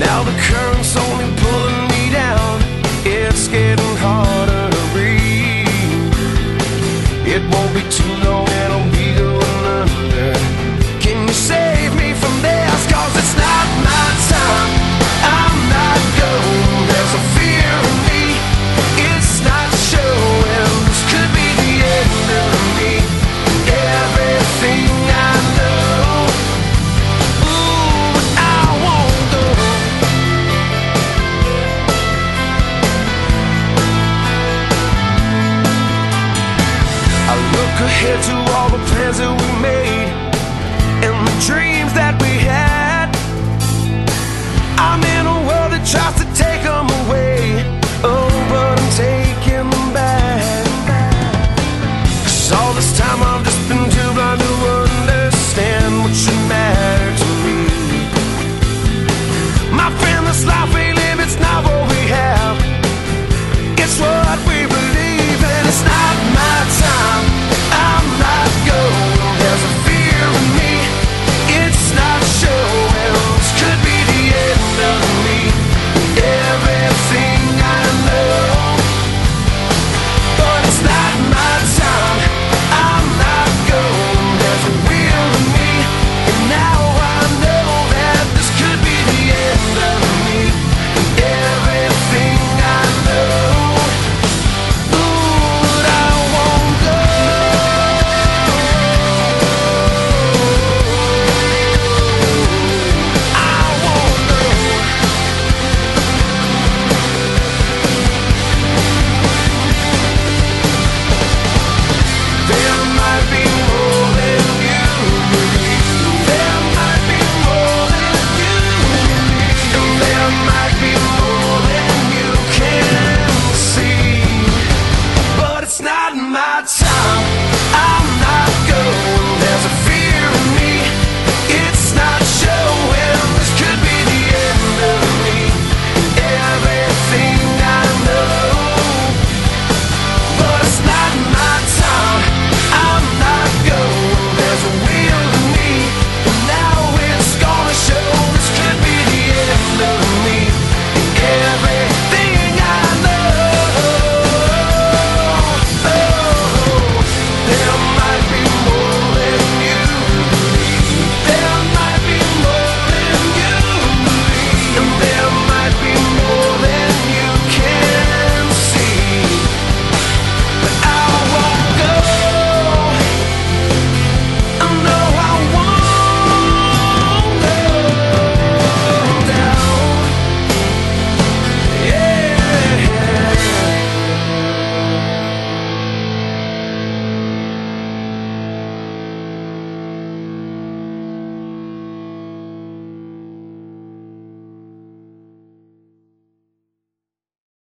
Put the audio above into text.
Now the current's only pulling me down. It's getting harder to read. It won't be too long. ahead to all the plans that we made and the dreams that we had. I'm in a world that tries to take them away. Oh, but I'm taking them back. Cause all this time I've just been too blind to